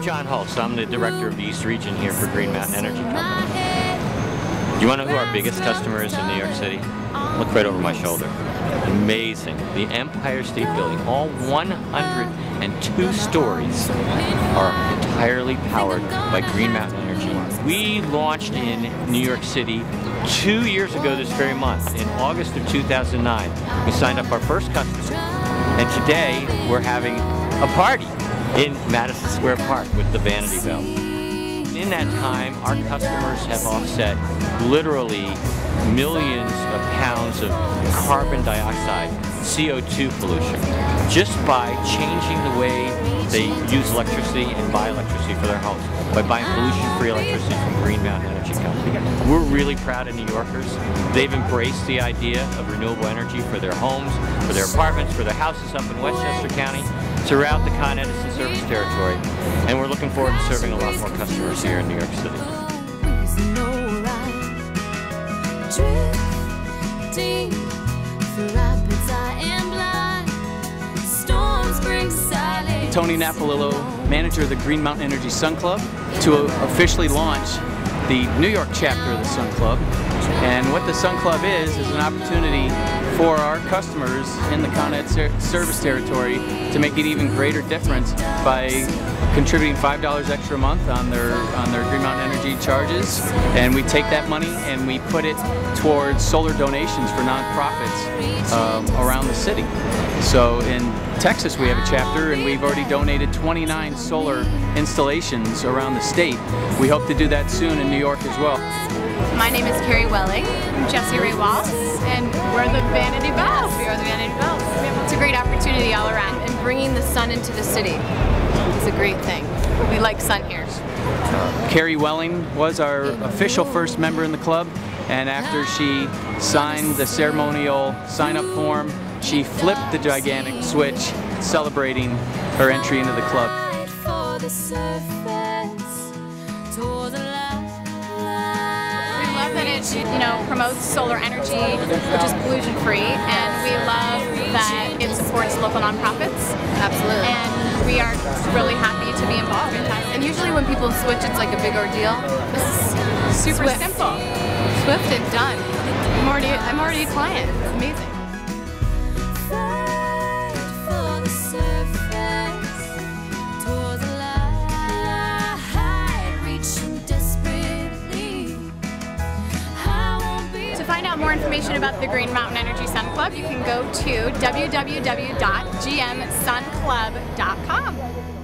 So I'm the director of the East Region here for Green Mountain Energy Company. Do you want to know who our biggest customer is in New York City? Look right over my shoulder. Amazing. The Empire State Building, all 102 stories are entirely powered by Green Mountain Energy. We launched in New York City two years ago this very month, in August of 2009. We signed up our first customer, and today we're having a party in Madison Square Park with the Vanity Bell. In that time, our customers have offset literally millions of pounds of carbon dioxide, CO2 pollution, just by changing the way they use electricity and buy electricity for their homes, by buying pollution-free electricity from Green Mountain Energy Company. We're really proud of New Yorkers. They've embraced the idea of renewable energy for their homes, for their apartments, for their houses up in Westchester County, throughout the Con Edison service territory. And we're looking forward to serving a lot more customers here in New York City. Tony Napolillo, manager of the Green Mountain Energy Sun Club, to officially launch the New York chapter of the Sun Club. And what the Sun Club is, is an opportunity for our customers in the Con Ed ser service territory to make an even greater difference by contributing $5 extra a month on their on their Green Mountain Energy charges. And we take that money and we put it towards solar donations for nonprofits um, around the city. So in Texas we have a chapter and we've already donated 29 solar installations around the state. We hope to do that soon in New York as well. My name is Carrie Welling. I'm Jesse Ray Walls, and we're the Vanity Bells. We are the Vanity Bells. It's a great opportunity all around, and bringing the sun into the city is a great thing. We like sun here. Uh, Carrie Welling was our official first member in the club, and after she signed the ceremonial sign-up form, she flipped the gigantic switch, celebrating her entry into the club. We love that it, you know, promotes solar energy, which is pollution free, and we love that it supports local nonprofits. Absolutely. And we are really happy to be involved. in that. And usually when people switch, it's like a big ordeal. This is super Swift. simple. Swift and done. I'm already, I'm already a client. It's amazing. Find out more information about the Green Mountain Energy Sun Club, you can go to www.gmsunclub.com.